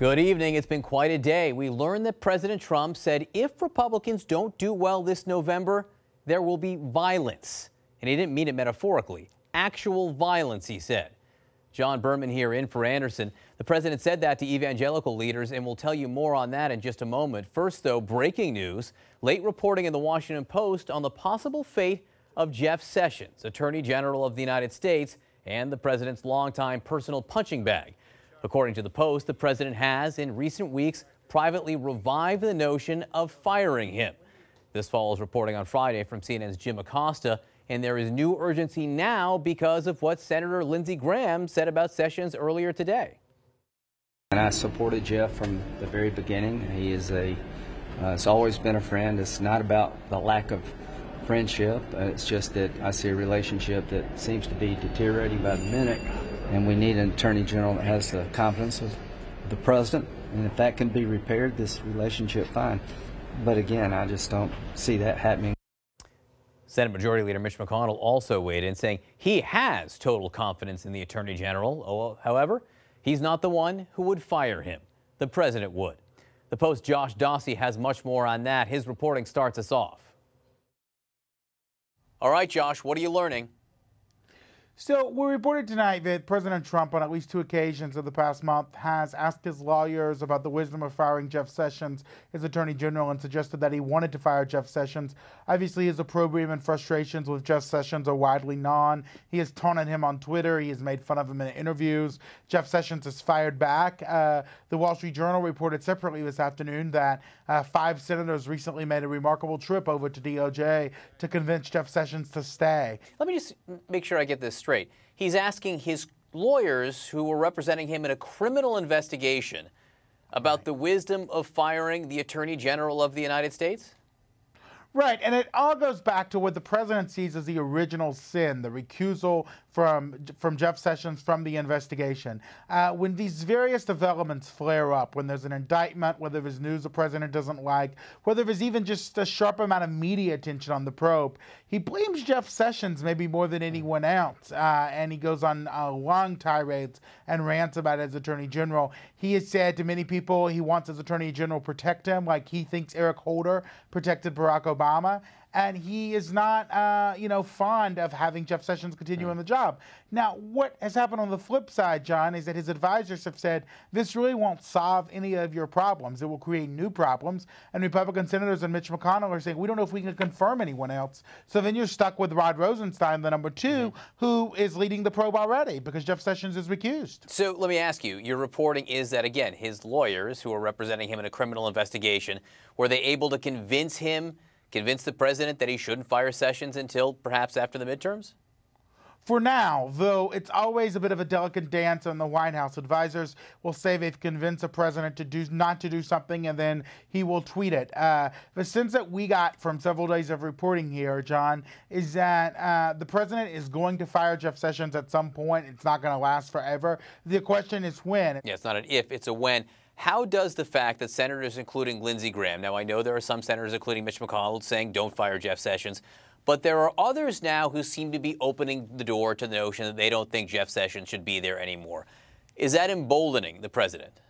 Good evening. It's been quite a day. We learned that President Trump said if Republicans don't do well this November, there will be violence. And he didn't mean it metaphorically. Actual violence, he said. John Berman here in for Anderson. The president said that to evangelical leaders, and we'll tell you more on that in just a moment. First, though, breaking news late reporting in the Washington Post on the possible fate of Jeff Sessions, Attorney General of the United States and the president's longtime personal punching bag. According to the Post, the president has, in recent weeks, privately revived the notion of firing him. This follows reporting on Friday from CNN's Jim Acosta and there is new urgency now because of what Senator Lindsey Graham said about Sessions earlier today. And I supported Jeff from the very beginning. He is a, uh, it's always been a friend. It's not about the lack of friendship. Uh, it's just that I see a relationship that seems to be deteriorating by the minute, and we need an attorney general that has the confidence of the president. And if that can be repaired, this relationship fine. But again, I just don't see that happening. Senate Majority Leader Mitch McConnell also weighed in, saying he has total confidence in the Attorney General. Oh, however, he's not the one who would fire him. The president would. The Post Josh Dawsey has much more on that. His reporting starts us off. All right, Josh, what are you learning? So we reported tonight that President Trump, on at least two occasions of the past month, has asked his lawyers about the wisdom of firing Jeff Sessions, his attorney general, and suggested that he wanted to fire Jeff Sessions. Obviously, his opprobrium and frustrations with Jeff Sessions are widely known. He has taunted him on Twitter. He has made fun of him in interviews. Jeff Sessions has fired back. Uh, the Wall Street Journal reported separately this afternoon that uh, five senators recently made a remarkable trip over to DOJ to convince Jeff Sessions to stay. Let me just make sure I get this straight straight. He's asking his lawyers who were representing him in a criminal investigation about right. the wisdom of firing the Attorney General of the United States? Right, and it all goes back to what the president sees as the original sin, the recusal from from Jeff Sessions from the investigation. Uh, when these various developments flare up, when there's an indictment, whether there's news the president doesn't like, whether there's even just a sharp amount of media attention on the probe, he blames Jeff Sessions maybe more than anyone else, uh, and he goes on uh, long tirades and rants about his attorney general. He has said to many people he wants his attorney general protect him, like he thinks Eric Holder protected Barack Obama and he is not, uh, you know, fond of having Jeff Sessions continue on the job. Now, what has happened on the flip side, John, is that his advisors have said this really won't solve any of your problems. It will create new problems. And Republican senators and Mitch McConnell are saying we don't know if we can confirm anyone else. So then you're stuck with Rod Rosenstein, the number 2 mm-hmm. who is leading the probe already because Jeff Sessions is recused. So let me ask you: Your reporting is that again, his lawyers, who are representing him in a criminal investigation, were they able to convince him? Convince the president that he shouldn't fire Sessions until perhaps after the midterms? For now, though it's always a bit of a delicate dance on the White House. Advisors will say they've convinced the president to do not to do something, and then he will tweet it. Uh, the sense that we got from several days of reporting here, John, is that uh, the president is going to fire Jeff Sessions at some point. It's not going to last forever. The question is when. Yeah, it's not an if; it's a when. How does the fact that senators, including Lindsey Graham, now I know there are some senators, including Mitch McConnell, saying don't fire Jeff Sessions, but there are others now who seem to be opening the door to the notion that they don't think Jeff Sessions should be there anymore. Is that emboldening the president?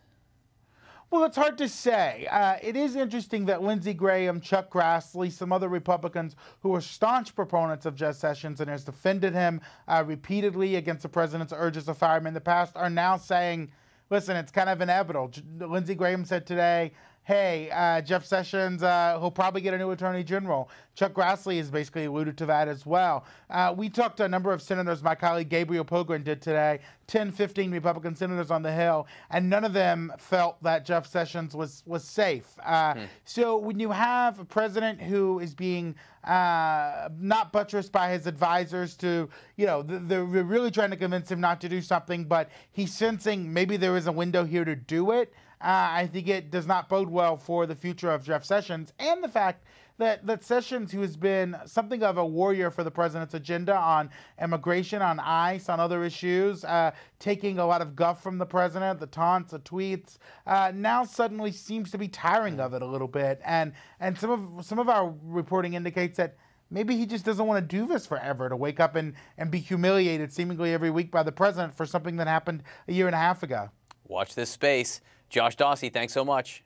Well, it's hard to say. Uh, it is interesting that Lindsey Graham, Chuck Grassley, some other Republicans who are staunch proponents of Jeff Sessions and has defended him uh, repeatedly against the president's urges to fire him in the past are now saying listen, it's kind of inevitable. Lindsey Graham said today, hey, uh, Jeff Sessions, uh, he'll probably get a new attorney general. Chuck Grassley has basically alluded to that as well. Uh, we talked to a number of senators, my colleague Gabriel Pogrund did today, 10, 15 Republican senators on the Hill, and none of them felt that Jeff Sessions was, was safe. Hmm. So when you have a president who is being uh, not buttressed by his advisors to, you know, they're really trying to convince him not to do something, but he's sensing maybe there is a window here to do it. Uh, I think it does not bode well for the future of Jeff Sessions and the fact that, that Sessions, who has been something of a warrior for the president's agenda on immigration, on ICE, on other issues, uh, taking a lot of guff from the president, the taunts, the tweets, uh, now suddenly seems to be tiring of it a little bit. And and some of some of our reporting indicates that maybe he just doesn't want to do this forever to wake up and, and be humiliated seemingly every week by the president for something that happened a year and a half ago. Watch this space. Josh Dawsey, thanks so much.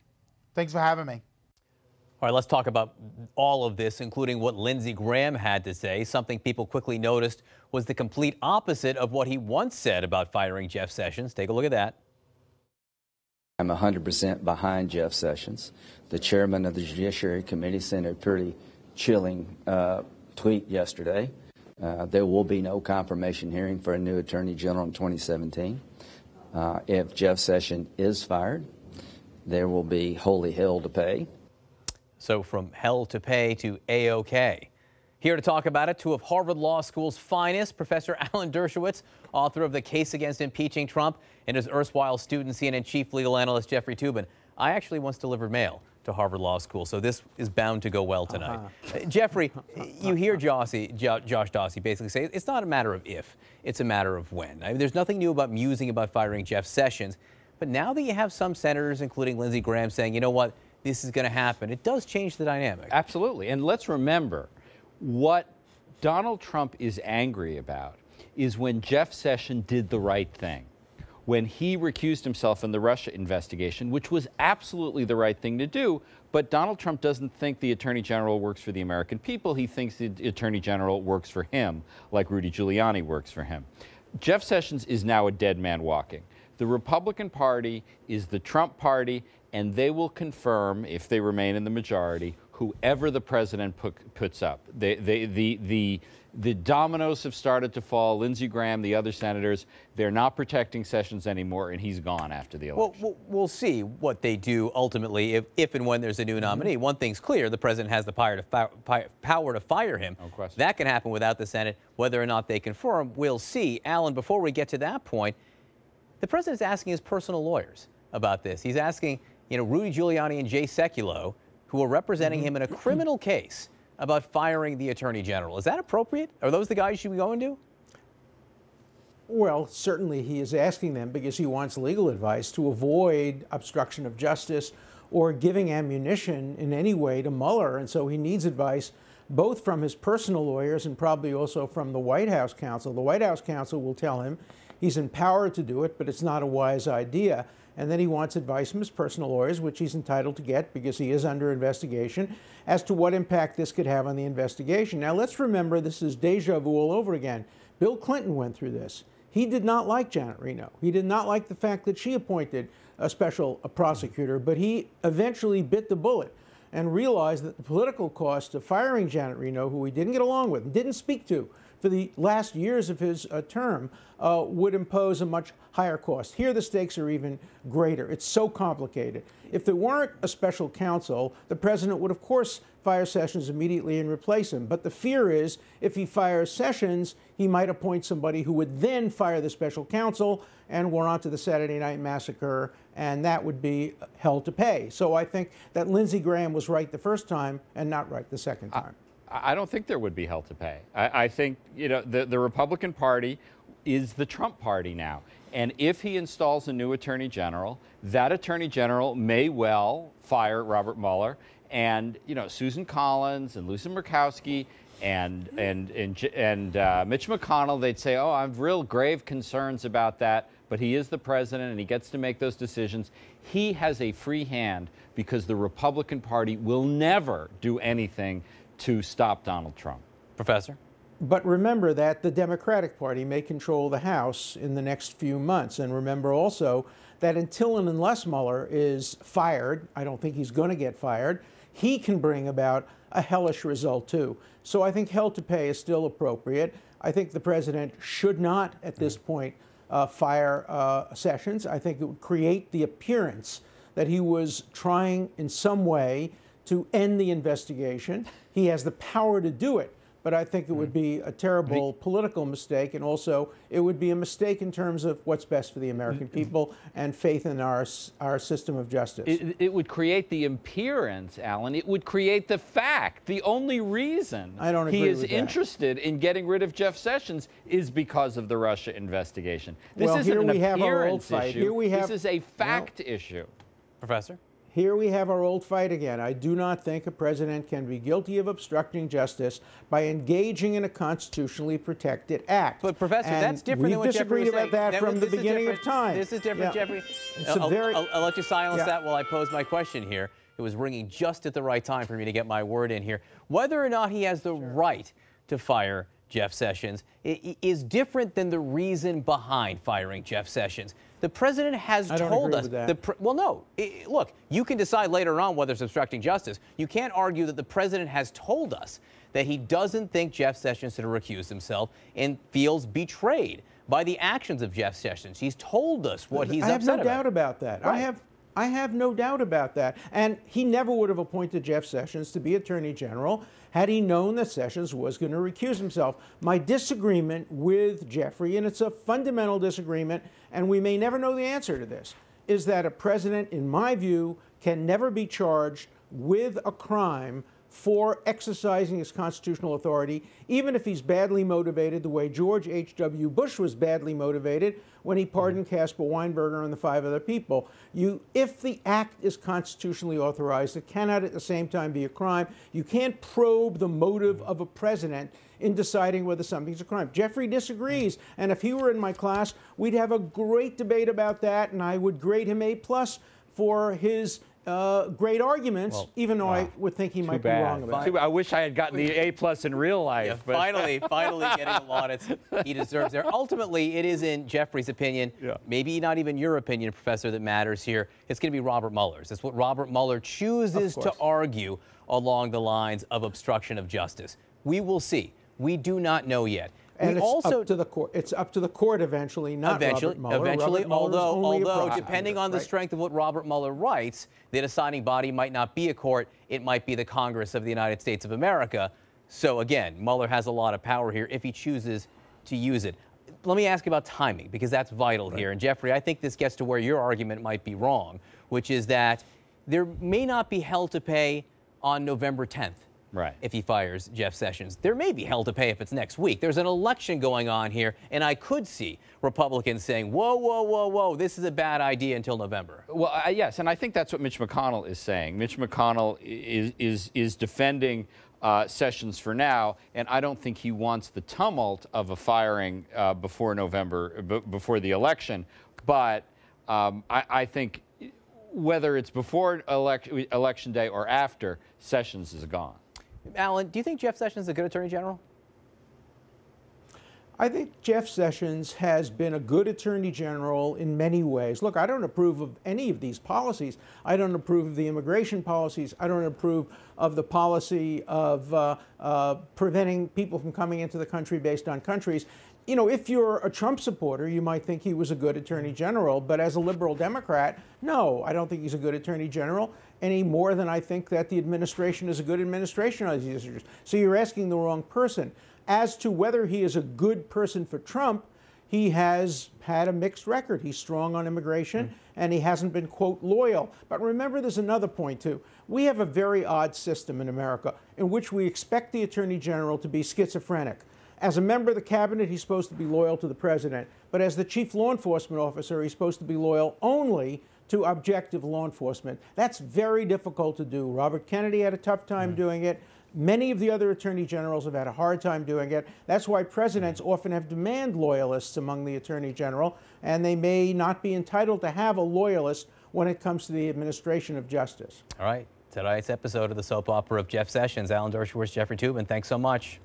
Thanks for having me. All right, let's talk about all of this, including what Lindsey Graham had to say. Something people quickly noticed was the complete opposite of what he once said about firing Jeff Sessions. Take a look at that. I'm 100% behind Jeff Sessions. The chairman of the Judiciary Committee sent a pretty chilling uh, tweet yesterday. Uh, there will be no confirmation hearing for a new attorney general in 2017. Uh, if Jeff Sessions is fired, there will be holy hell to pay. So from hell to pay to A-OK. Here to talk about it, two of Harvard Law School's finest, Professor Alan Dershowitz, author of The Case Against Impeaching Trump, and his erstwhile student, CNN chief legal analyst Jeffrey Toobin. I actually once delivered mail to Harvard Law School, so this is bound to go well tonight. Uh-huh. Uh, Jeffrey, you hear Jossie, jo- Josh Dawsey basically say it's not a matter of if, it's a matter of when. I mean, there's nothing new about musing about firing Jeff Sessions, but now that you have some senators, including Lindsey Graham, saying, you know what, this is going to happen, it does change the dynamic. Absolutely. And let's remember what Donald Trump is angry about is when Jeff Sessions did the right thing. When he recused himself in the Russia investigation, which was absolutely the right thing to do, but Donald Trump doesn't think the Attorney General works for the American people. He thinks the Attorney General works for him, like Rudy Giuliani works for him. Jeff Sessions is now a dead man walking. The Republican Party is the Trump Party, and they will confirm, if they remain in the majority, whoever the president put, puts up. They, they, the, the, the dominoes have started to fall. Lindsey Graham, the other senators, they're not protecting Sessions anymore, and he's gone after the election. Well, we'll see what they do ultimately if, if and when there's a new nominee. Mm-hmm. One thing's clear the president has the power to, fi- power to fire him. No question. That can happen without the Senate. Whether or not they confirm, we'll see. Alan, before we get to that point, the president's asking his personal lawyers about this. He's asking, you know, Rudy Giuliani and Jay Sekulow who are representing him in a criminal case about firing the attorney general. Is that appropriate? Are those the guys you be going to? Well, certainly he is asking them because he wants legal advice to avoid obstruction of justice or giving ammunition in any way to Mueller. And so he needs advice both from his personal lawyers and probably also from the White House counsel. The White House counsel will tell him he's empowered to do it, but it's not a wise idea and then he wants advice from his personal lawyers, which he's entitled to get because he is under investigation, as to what impact this could have on the investigation. Now, let's remember this is deja vu all over again. Bill Clinton went through this. He did not like Janet Reno. He did not like the fact that she appointed a special a prosecutor, but he eventually bit the bullet and realized that the political cost of firing Janet Reno, who he didn't get along with and didn't speak to, for the last years of his uh, term uh, would impose a much higher cost. Here, the stakes are even greater. It's so complicated. If there weren't a special counsel, the president would, of course, fire Sessions immediately and replace him. But the fear is if he fires Sessions, he might appoint somebody who would then fire the special counsel, and we're on to the Saturday Night Massacre, and that would be hell to pay. So I think that Lindsey Graham was right the first time and not right the second time. I don't think there would be hell to pay. I, I think you know the, the Republican Party is the Trump Party now. And if he installs a new attorney general, that attorney general may well fire Robert Mueller. And you know Susan Collins and Lisa Murkowski and and and, and uh, Mitch McConnell, they'd say, "Oh, I have real grave concerns about that." But he is the president, and he gets to make those decisions. He has a free hand because the Republican Party will never do anything to stop Donald Trump. Professor? But remember that the Democratic Party may control the House in the next few months. And remember also that until and unless Mueller is fired, I don't think he's going to get fired, he can bring about a hellish result too. So I think hell to pay is still appropriate. I think the president should not, at this point, uh, fire uh, Sessions. I think it would create the appearance that he was trying in some way to end the investigation. He has the power to do it, but I think it would hmm. be a terrible political mistake, and also it would be a mistake in terms of what's best for the American mm-hmm. people and faith in our our system of justice. It, it, would create the appearance, Alan. It would create the fact. The only reason I don't he is interested in getting rid of Jeff Sessions is because of the Russia investigation. This well, isn't here an we have appearance our old fight. issue. Here we have this is a fact issue. Professor. Here we have our old fight again. I do not think a president can be guilty of obstructing justice by engaging in a constitutionally protected act. But Professor, And that's different than what Jeffrey was about that saying. from the this is beginning of time. This is different, Yeah. Jeffrey. It's a I'll, very- I'll- I'll let you silence Yeah. that while I pose my question here. It was ringing just at the right time for me to get my word in here. Whether or not he has the right to fire Jeff Sessions is different than the reason behind firing Jeff Sessions. The president has I don't told agree us. with that. The pre- well, no. I- look, you can decide later on whether it's obstructing justice. You can't argue that the president has told us that he doesn't think Jeff Sessions should have recused himself and feels betrayed by the actions of Jeff Sessions. He's told us what he's I have no about. doubt about that. I have I have no doubt about that. And he never would have appointed Jeff Sessions to be Attorney General had he known that Sessions was going to recuse himself. My disagreement with Jeffrey, and it's a fundamental disagreement, and we may never know the answer to this, is that a president, in my view, can never be charged with a crime for exercising his constitutional authority, even if he's badly motivated, the way George H.W. Bush was badly motivated when he pardoned mm-hmm. Caspar Weinberger and the five other people. You, if the act is constitutionally authorized, it cannot at the same time be a crime. You can't probe the motive of a president in deciding whether something's a crime. Jeffrey disagrees, mm-hmm. and if he were in my class, we'd have a great debate about that, and I would grade him A plus for his uh, great arguments, even though I would think he might be wrong about it. Bad. I wish I had gotten the A plus in real life. Yeah, but- finally, finally getting the laudits he deserves there. Ultimately, it is in Jeffrey's opinion, Yeah. maybe not even your opinion, Professor, that matters here. It's going to be Robert Mueller's. It's what Robert Mueller chooses to argue along the lines of obstruction of justice. We will see. We do not know yet. And we it's also up to the court. It's up to the court eventually, not eventually, Robert Mueller. eventually, Robert although, although depending on the right? strength of what Robert Mueller writes, the deciding body might not be a court; it might be the Congress of the United States of America. So again, Mueller has a lot of power here if he chooses to use it. Let me ask about timing because that's vital here. And Jeffrey, I think this gets to where your argument might be wrong, which is that there may not be hell to pay on November 10th Right. if he fires Jeff Sessions. There may be hell to pay if it's next week. There's an election going on here, and I could see Republicans saying, whoa, whoa, whoa, whoa, this is a bad idea until November. Well, uh, yes, and I think that's what Mitch McConnell is saying. Mitch McConnell is is is defending uh, Sessions for now, and I don't think he wants the tumult of a firing uh, before November, b- before the election. But um, I, I think whether it's before elect- election day or after, Sessions is gone. Alan, do you think Jeff Sessions is a good attorney general? I think Jeff Sessions has been a good attorney general in many ways. Look, I don't approve of any of these policies. I don't approve of the immigration policies. I don't approve of the policy of uh, uh, preventing people from coming into the country based on countries. You know, if you're a Trump supporter, you might think he was a good attorney general, but as a liberal Democrat, no, I don't think he's a good attorney general any more than I think that the administration is a good administration on these issues. So you're asking the wrong person. As to whether he is a good person for Trump, he has had a mixed record. He's strong on immigration hmm. and he hasn't been, quote, loyal. But remember, there's another point, too. We have a very odd system in America in which we expect the Attorney General to be schizophrenic. As a member of the cabinet, he's supposed to be loyal to the president. But as the chief law enforcement officer, he's supposed to be loyal only to objective law enforcement. That's very difficult to do. Robert Kennedy had a tough time doing it. Many of the other attorney generals have had a hard time doing it. That's why presidents often have demand loyalists among the attorney general, and they may not be entitled to have a loyalist when it comes to the administration of justice. All right, tonight's episode of the soap opera of Jeff Sessions. Alan Dershowitz, Jeffrey Toobin, thanks so much.